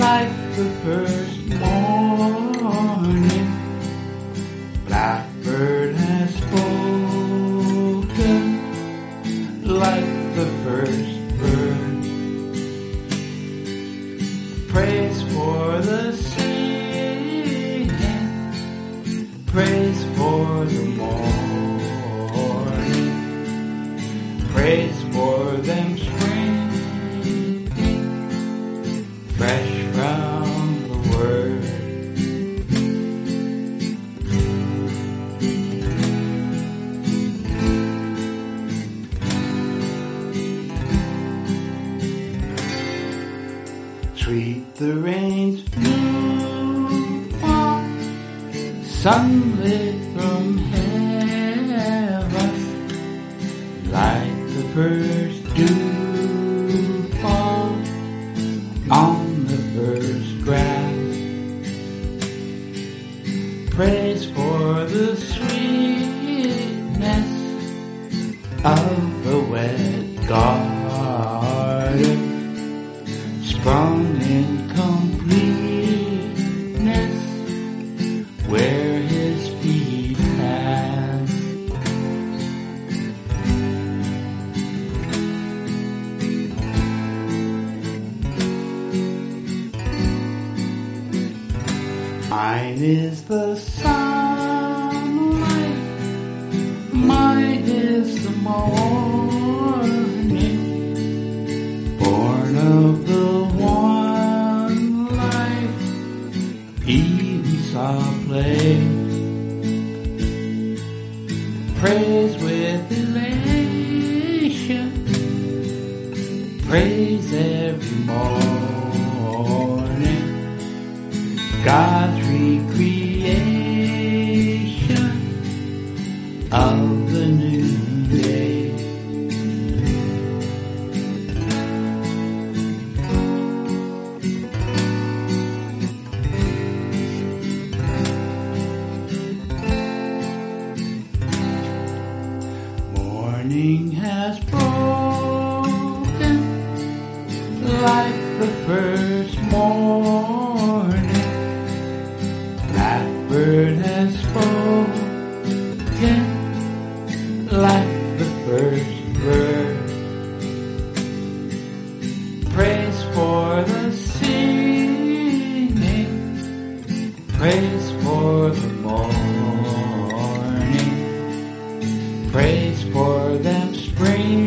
like the first morning. Blackbird has spoken like the first bird. Praise for the singing, praise for the morning. Sweet the rain's sunlit from heaven, like the first dew fall on the first grass. Praise for the sweetness of Mine is the sunlight, mine is the morning, born of the one life, Eden saw play. Praise with elation, praise every morning. God's recreation of the new day. Morning has broken like the first morning. Praise for the morning. Praise for them spring.